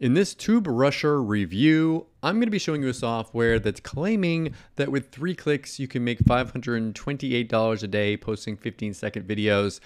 In this TubeRushR review, I'm going to be showing you a software that's claiming that with three clicks you can make $528 a day posting 15 second videos.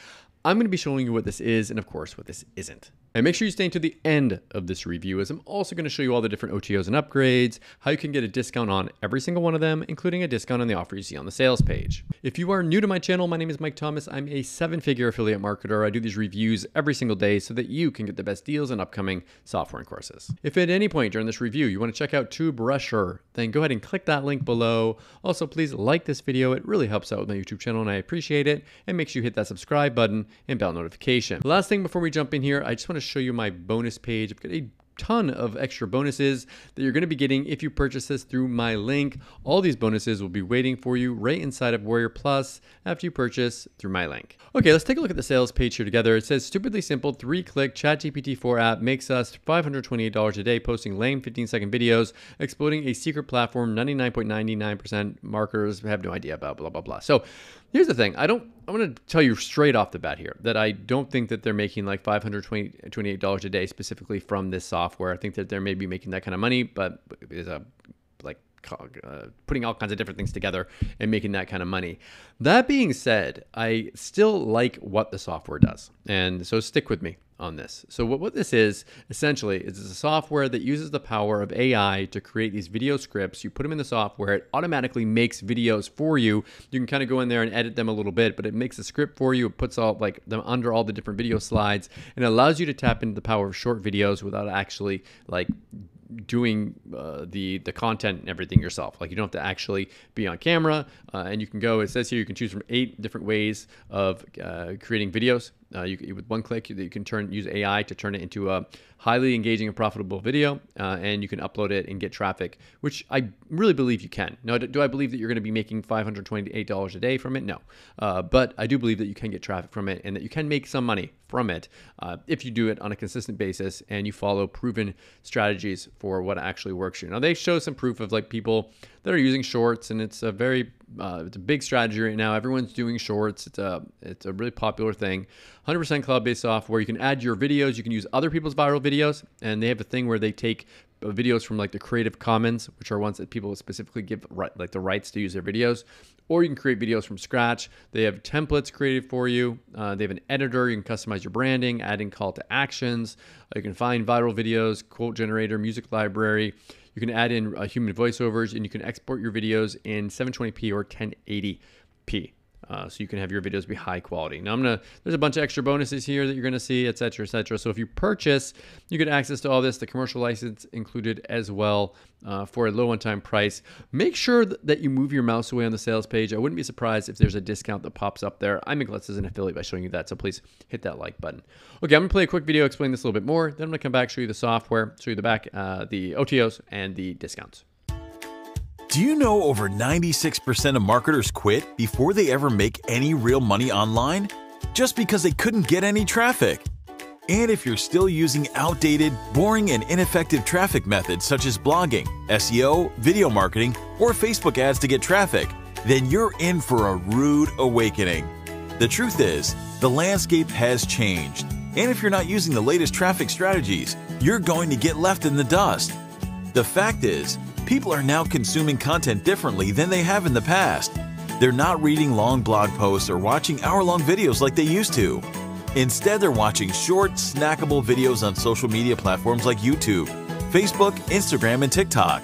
I'm going to be showing you what this is and of course what this isn't. And make sure you stay until the end of this review as I'm also going to show you all the different OTOs and upgrades, how you can get a discount on every single one of them, including a discount on the offer you see on the sales page. If you are new to my channel, my name is Mike Thomas. I'm a seven-figure affiliate marketer. I do these reviews every single day so that you can get the best deals on upcoming software and courses. If at any point during this review you want to check out TubeRushR, then go ahead and click that link below. Also, please like this video. It really helps out with my YouTube channel and I appreciate it. And make sure you hit that subscribe button and bell notification. Last thing before we jump in here, I just want to show you my bonus page. I've got a ton of extra bonuses that you're going to be getting if you purchase this through my link. All these bonuses will be waiting for you right inside of Warrior Plus after you purchase through my link. Okay, let's take a look at the sales page here together. It says stupidly simple, three click ChatGPT 4 app makes us $528 a day posting lame 15 second videos, exploiting a secret platform 99.99% marketers have no idea about, blah, blah, blah. So here's the thing. I don't, I'm going to tell you straight off the bat here that I don't think that they're making like $528 a day specifically from this software. I think that they're maybe making that kind of money, but there's a uh, putting all kinds of different things together and making that kind of money. That being said, I still like what the software does. And so stick with me on this. So what, what this is essentially is a software that uses the power of AI to create these video scripts. You put them in the software, it automatically makes videos for you. You can kind of go in there and edit them a little bit, but it makes a script for you. It puts all like them under all the different video slides and allows you to tap into the power of short videos without actually like doing uh, the the content and everything yourself. Like you don't have to actually be on camera, uh, and you can go. It says here you can choose from eight different ways of uh, creating videos. Uh, you, with one click, you can turn use AI to turn it into a highly engaging and profitable video, uh, and you can upload it and get traffic, which I really believe you can. Now, do I believe that you're going to be making $528 a day from it? No, uh, but I do believe that you can get traffic from it and that you can make some money from it uh, if you do it on a consistent basis and you follow proven strategies for what actually works You Now, they show some proof of like people that are using shorts, and it's a very uh, it's a big strategy right now. Everyone's doing shorts. It's a it's a really popular thing. 100% cloud-based software. You can add your videos. You can use other people's viral videos, and they have a thing where they take uh, videos from like the Creative Commons, which are ones that people specifically give right, like the rights to use their videos, or you can create videos from scratch. They have templates created for you. Uh, they have an editor. You can customize your branding, adding call to actions. Uh, you can find viral videos, quote generator, music library. You can add in uh, human voiceovers, and you can export your videos in 720p or 1080p. Uh, so you can have your videos be high quality. Now I'm gonna, there's a bunch of extra bonuses here that you're gonna see, etc., etc. So if you purchase, you get access to all this, the commercial license included as well uh, for a low one-time price. Make sure that you move your mouse away on the sales page. I wouldn't be surprised if there's a discount that pops up there. I make less as an affiliate by showing you that, so please hit that like button. Okay, I'm gonna play a quick video, explain this a little bit more. Then I'm gonna come back, show you the software, show you the back, uh, the OTOs, and the discounts. Do you know over 96% of marketers quit before they ever make any real money online? Just because they couldn't get any traffic. And if you're still using outdated, boring, and ineffective traffic methods such as blogging, SEO, video marketing, or Facebook ads to get traffic, then you're in for a rude awakening. The truth is, the landscape has changed, and if you're not using the latest traffic strategies, you're going to get left in the dust. The fact is, people are now consuming content differently than they have in the past. They're not reading long blog posts or watching hour long videos like they used to. Instead, they're watching short, snackable videos on social media platforms like YouTube, Facebook, Instagram, and TikTok.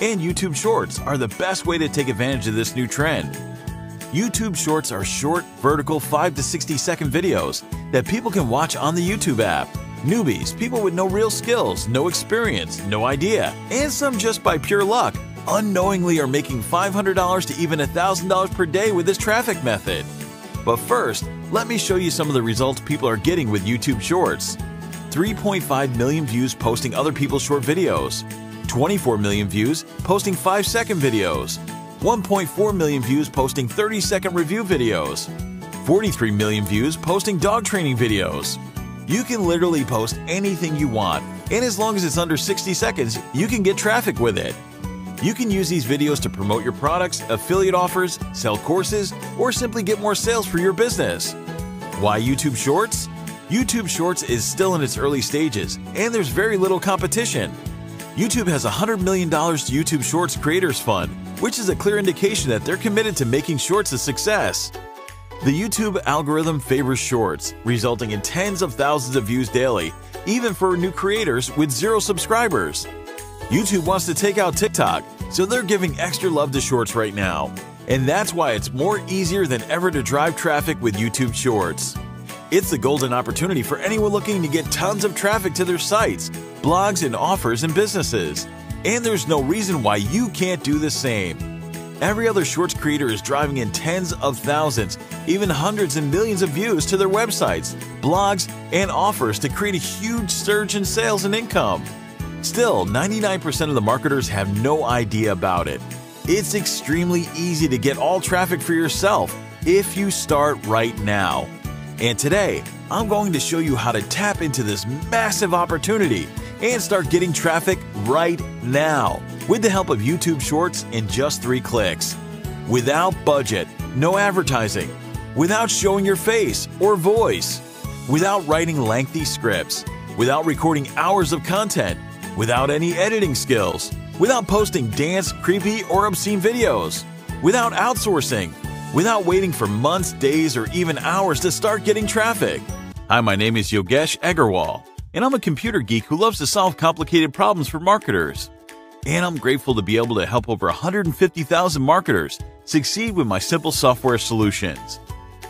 And YouTube Shorts are the best way to take advantage of this new trend. YouTube Shorts are short, vertical 5 to 60 second videos that people can watch on the YouTube app Newbies, people with no real skills, no experience, no idea, and some just by pure luck, unknowingly are making $500 to even $1,000 per day with this traffic method. But first, let me show you some of the results people are getting with YouTube Shorts. 3.5 million views posting other people's short videos, 24 million views posting 5 second videos, 1.4 million views posting 30 second review videos, 43 million views posting dog training videos, you can literally post anything you want, and as long as it's under 60 seconds, you can get traffic with it. You can use these videos to promote your products, affiliate offers, sell courses, or simply get more sales for your business. Why YouTube Shorts? YouTube Shorts is still in its early stages, and there's very little competition. YouTube has $100 million to YouTube Shorts Creators Fund, which is a clear indication that they're committed to making Shorts a success. The YouTube algorithm favors Shorts, resulting in tens of thousands of views daily, even for new creators with zero subscribers. YouTube wants to take out TikTok, so they're giving extra love to Shorts right now. And that's why it's more easier than ever to drive traffic with YouTube Shorts. It's the golden opportunity for anyone looking to get tons of traffic to their sites, blogs, and offers and businesses. And there's no reason why you can't do the same. Every other Shorts creator is driving in tens of thousands, even hundreds and millions of views to their websites, blogs, and offers to create a huge surge in sales and income. Still, 99% of the marketers have no idea about it. It's extremely easy to get all traffic for yourself if you start right now. And today, I'm going to show you how to tap into this massive opportunity and start getting traffic right now with the help of YouTube Shorts in just three clicks. Without budget, no advertising, without showing your face or voice, without writing lengthy scripts, without recording hours of content, without any editing skills, without posting dance, creepy, or obscene videos, without outsourcing, without waiting for months, days, or even hours to start getting traffic. Hi, my name is Yogesh Agarwal, and I'm a computer geek who loves to solve complicated problems for marketers. And I'm grateful to be able to help over 150,000 marketers succeed with my simple software solutions,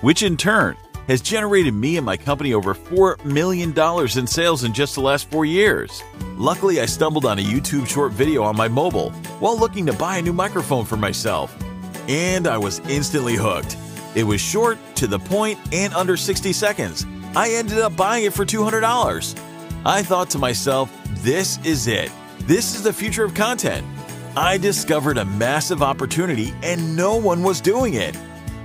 which in turn has generated me and my company over $4 million in sales in just the last four years. Luckily, I stumbled on a YouTube short video on my mobile while looking to buy a new microphone for myself. And I was instantly hooked. It was short, to the point, and under 60 seconds. I ended up buying it for $200. I thought to myself, this is it. This is the future of content. I discovered a massive opportunity and no one was doing it.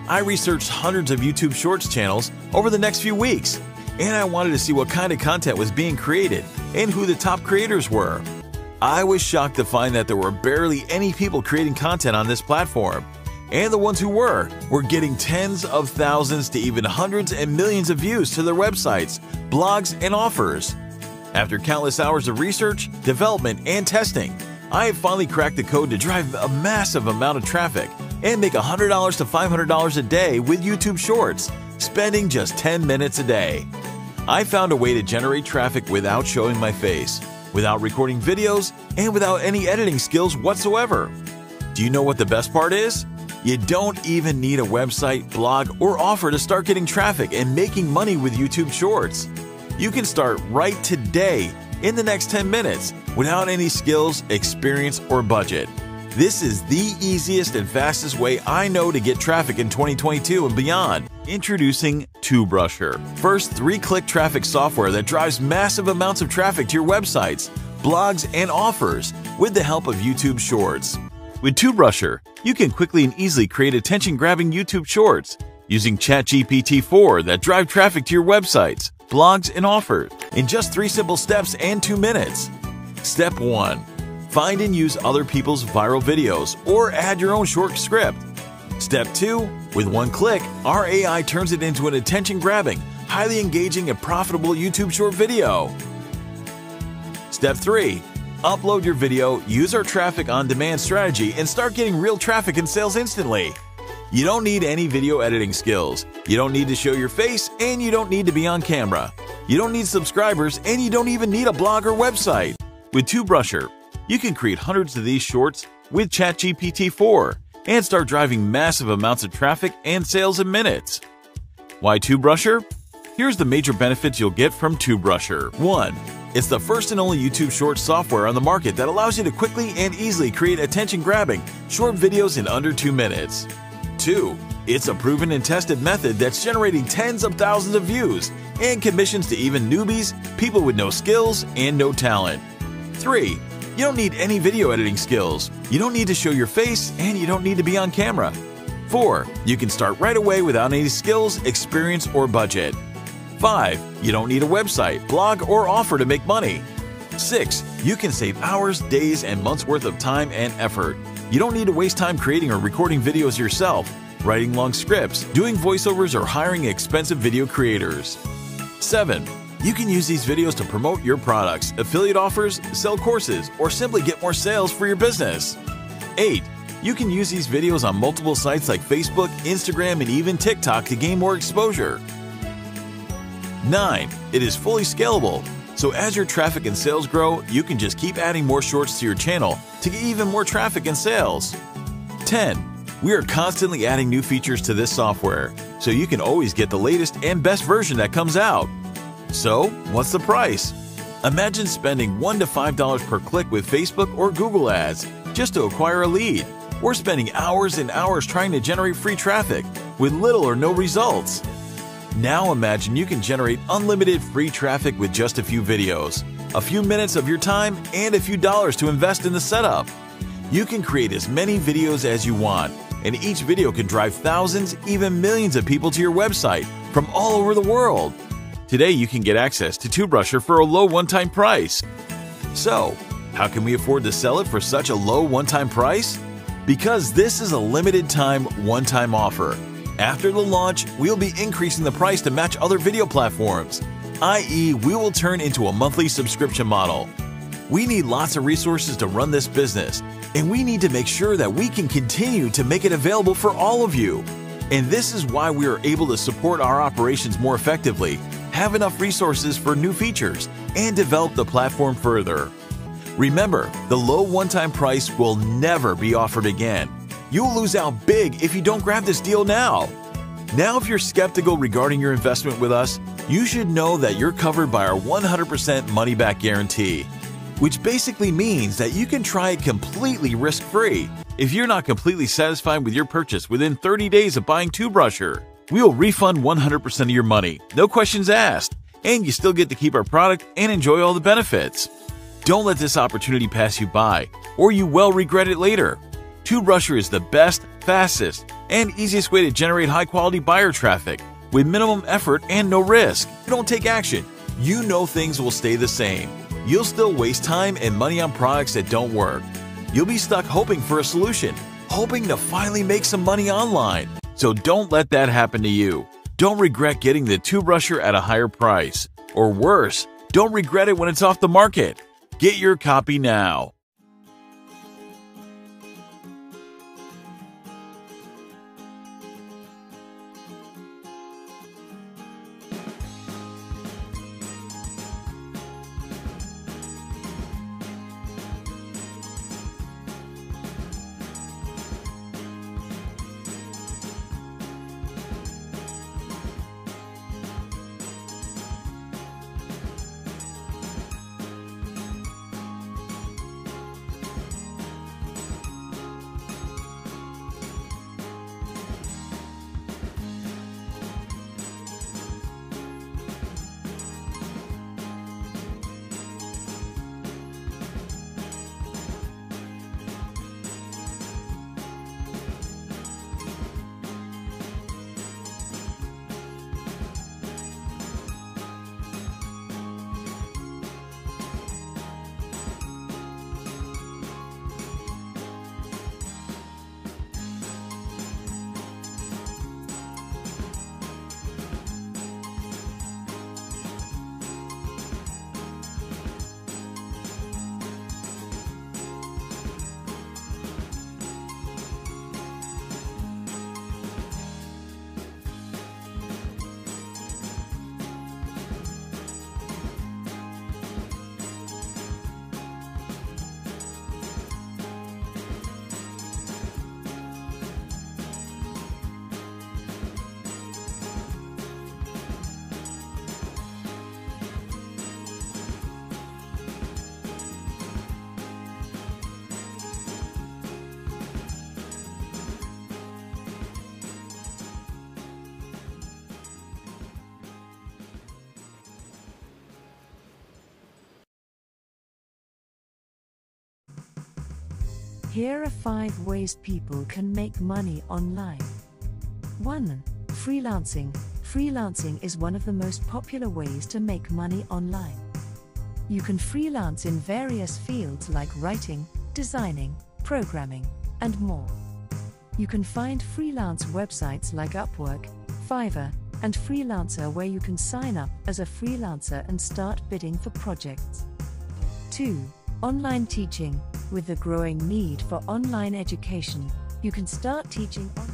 I researched hundreds of YouTube Shorts channels over the next few weeks, and I wanted to see what kind of content was being created and who the top creators were. I was shocked to find that there were barely any people creating content on this platform, and the ones who were were getting tens of thousands to even hundreds and millions of views to their websites, blogs, and offers. After countless hours of research, development, and testing, I have finally cracked the code to drive a massive amount of traffic and make $100 to $500 a day with YouTube Shorts, spending just 10 minutes a day. I found a way to generate traffic without showing my face, without recording videos, and without any editing skills whatsoever. Do you know what the best part is? You don't even need a website, blog, or offer to start getting traffic and making money with YouTube Shorts. You can start right today in the next 10 minutes without any skills, experience, or budget. This is the easiest and fastest way I know to get traffic in 2022 and beyond. Introducing TubeRushR. First, three-click traffic software that drives massive amounts of traffic to your websites, blogs, and offers with the help of YouTube Shorts. With TubeRushR, you can quickly and easily create attention-grabbing YouTube Shorts using ChatGPT-4 that drive traffic to your websites, blogs, and offers in just three simple steps and two minutes. Step 1 Find and use other people's viral videos or add your own short script. Step 2 With one click, our AI turns it into an attention grabbing, highly engaging, and profitable YouTube short video. Step 3 Upload your video, use our traffic on demand strategy, and start getting real traffic and sales instantly. You don't need any video editing skills. You don't need to show your face, and you don't need to be on camera. You don't need subscribers, and you don't even need a blog or website. With TubeRushR, you can create hundreds of these shorts with ChatGPT 4 and start driving massive amounts of traffic and sales in minutes. Why TubeRushR? Here's the major benefits you'll get from TubeRushR. 1. It's the first and only YouTube Shorts software on the market that allows you to quickly and easily create attention grabbing, short videos in under 2 minutes. 2. It's a proven and tested method that's generating tens of thousands of views and commissions to even newbies, people with no skills, and no talent. 3. You don't need any video editing skills. You don't need to show your face, and you don't need to be on camera. 4. You can start right away without any skills, experience, or budget. 5. You don't need a website, blog, or offer to make money. 6. You can save hours, days, and months worth of time and effort. You don't need to waste time creating or recording videos yourself, writing long scripts, doing voiceovers, or hiring expensive video creators. 7. You can use these videos to promote your products, affiliate offers, sell courses, or simply get more sales for your business. 8. You can use these videos on multiple sites like Facebook, Instagram, and even TikTok to gain more exposure. 9. It is fully scalable, so as your traffic and sales grow, you can just keep adding more shorts to your channel to get even more traffic and sales. 10. We are constantly adding new features to this software, so you can always get the latest and best version that comes out. So, what's the price? Imagine spending $1 to $5 per click with Facebook or Google ads just to acquire a lead, or spending hours and hours trying to generate free traffic with little or no results. Now imagine you can generate unlimited free traffic with just a few videos, a few minutes of your time, and a few dollars to invest in the setup. You can create as many videos as you want, and each video can drive thousands, even millions of people to your website from all over the world. Today, you can get access to TubeRushR for a low one time price. So, how can we afford to sell it for such a low one time price? Because this is a limited time, one time offer. After the launch, we'll be increasing the price to match other video platforms, i.e., we will turn into a monthly subscription model. We need lots of resources to run this business, and we need to make sure that we can continue to make it available for all of you. And this is why we are able to support our operations more effectively, have enough resources for new features, and develop the platform further. Remember, the low one time price will never be offered again. You'll lose out big if you don't grab this deal now. Now, if you're skeptical regarding your investment with us, you should know that you're covered by our 100% money back guarantee, which basically means that you can try it completely risk free. If you're not completely satisfied with your purchase within 30 days of buying TubeRushR, we will refund 100% of your money, no questions asked, and you still get to keep our product and enjoy all the benefits. Don't let this opportunity pass you by, or you will regret it later. TubeRushR is the best, fastest, and easiest way to generate high quality buyer traffic with minimum effort and no risk. If You don't take action, you know things will stay the same. You'll still waste time and money on products that don't work. You'll be stuck hoping for a solution, hoping to finally make some money online. So don't let that happen to you. Don't regret getting the TubeRushR at a higher price. Or worse, don't regret it when it's off the market. Get your copy now. Here are 5 ways people can make money online. 1. Freelancing. Freelancing is one of the most popular ways to make money online. You can freelance in various fields like writing, designing, programming, and more. You can find freelance websites like Upwork, Fiverr, and Freelancer, where you can sign up as a freelancer and start bidding for projects. 2. Online teaching. With the growing need for online education, you can start teaching on.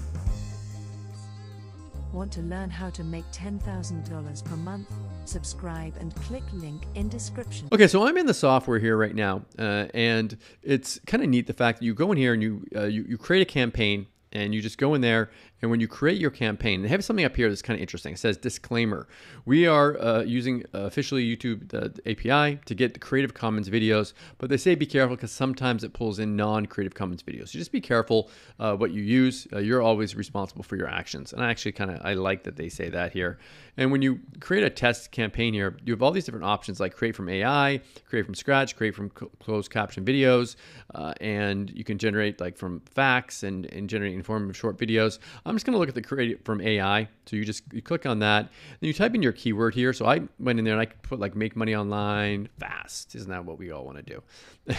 Want to learn how to make $10,000 per month? Subscribe and click link in description. Okay, so I'm in the software here right now, uh, and it's kind of neat the fact that you go in here and you, uh, you you create a campaign and you just go in there and when you create your campaign they have something up here that's kind of interesting. It says disclaimer we are uh, using uh, officially youtube the, the, api to get the creative commons videos but they say be careful because sometimes it pulls in non-creative commons videos. So just be careful uh, what you use. Uh, you're always responsible for your actions. And i actually kind of i like that they say that here and when you create a test campaign here you have all these different options like create from ai create from scratch create from closed caption videos uh, and you can generate like from facts and, and generate informative short videos. I'm just going to look at the create from AI. So you just you click on that, and you type in your keyword here. So I went in there and I put like make money online fast. Isn't that what we all want to do?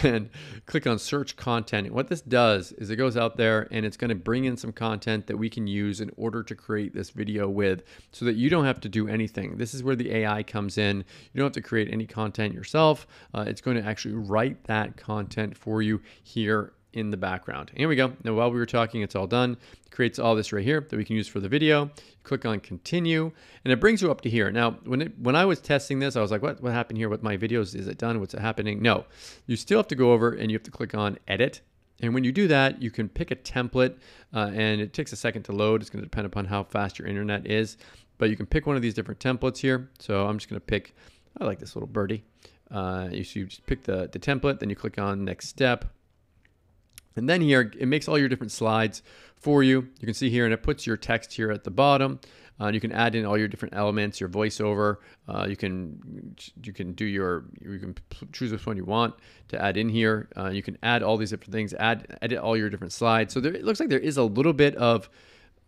And click on search content. What this does is it goes out there and it's going to bring in some content that we can use in order to create this video with so that you don't have to do anything. This is where the AI comes in. You don't have to create any content yourself. Uh, it's going to actually write that content for you here in the background. Here we go. Now, while we were talking, it's all done. It creates all this right here that we can use for the video. You click on continue, and it brings you up to here. Now, when it, when I was testing this, I was like, what, what happened here with my videos? Is it done? What's happening? No, you still have to go over and you have to click on edit. And when you do that, you can pick a template, uh, and it takes a second to load. It's going to depend upon how fast your internet is, but you can pick one of these different templates here. So I'm just going to pick, I like this little birdie. Uh, you, so you just pick the, the template, then you click on next step. And then here, it makes all your different slides for you. You can see here, and it puts your text here at the bottom. Uh, you can add in all your different elements, your voiceover. Uh, you can you can do your you can choose which one you want to add in here. Uh, you can add all these different things. Add edit all your different slides. So there, it looks like there is a little bit of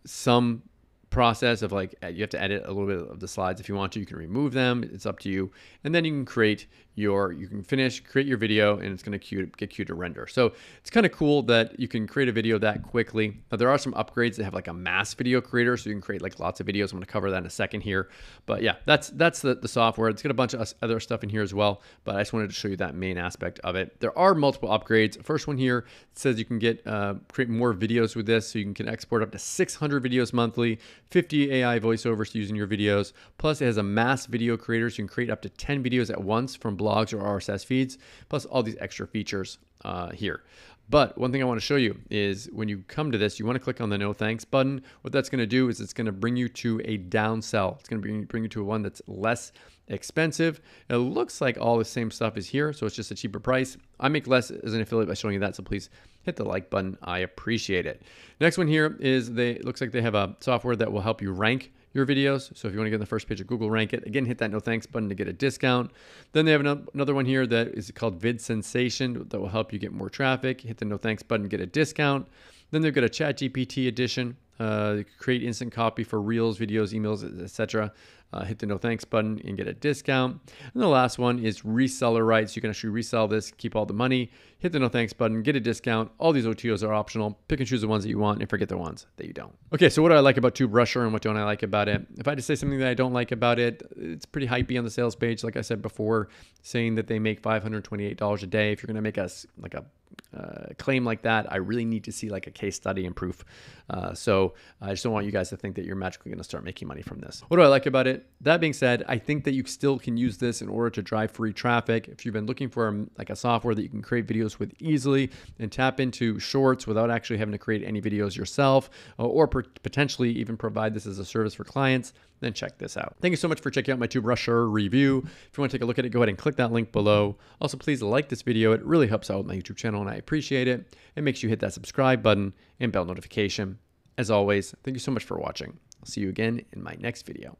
some process of like you have to edit a little bit of the slides if you want to. You can remove them. It's up to you. And then you can create your you can finish create your video and it's going to get queued to render. So it's kind of cool that you can create a video that quickly now there are some upgrades that have like a mass video creator so you can create like lots of videos. I'm going to cover that in a second here. But yeah that's that's the, the software. It's got a bunch of other stuff in here as well but i just wanted to show you that main aspect of it. There are multiple upgrades. First one here says you can get uh, create more videos with this so you can export up to 600 videos monthly 50 AI voiceovers using your videos. Plus, it has a mass video creator, so you can create up to 10 videos at once from blogs or RSS feeds, plus all these extra features uh, here. But one thing I want to show you is when you come to this, you want to click on the no thanks button. What that's going to do is it's going to bring you to a down sell. It's going to bring, bring you to one that's less expensive. It looks like all the same stuff is here, so it's just a cheaper price. I make less as an affiliate by showing you that, so please hit the like button. I appreciate it. Next one here is they looks like they have a software that will help you rank your videos. So if you want to get on the first page of Google Rank It, again, hit that no thanks button to get a discount. Then they have another one here that is called Vid Sensation that will help you get more traffic. Hit the no thanks button, get a discount. Then they've got a Chat GPT edition, uh, create instant copy for reels, videos, emails, etc uh, hit the no thanks button and get a discount. And the last one is reseller rights. You can actually resell this, keep all the money, hit the no thanks button, get a discount. All these OTOs are optional. Pick and choose the ones that you want and forget the ones that you don't. Okay, so what do I like about TubeRushR and what don't I like about it? If I had to say something that I don't like about it, it's pretty hypey on the sales page. Like I said before, saying that they make $528 a day. If you're going to make us like a uh, claim like that, I really need to see like a case study and proof. Uh, so I just don't want you guys to think that you're magically going to start making money from this. What do I like about it? That being said, I think that you still can use this in order to drive free traffic. If you've been looking for um, like a software that you can create videos with easily and tap into shorts without actually having to create any videos yourself, uh, or potentially even provide this as a service for clients, then check this out. Thank you so much for checking out my TubeRushR review. If you want to take a look at it, go ahead and click that link below. Also, please like this video. It really helps out my YouTube channel and I appreciate it. It makes you hit that subscribe button and bell notification. As always, thank you so much for watching. I'll see you again in my next video.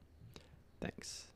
Thanks.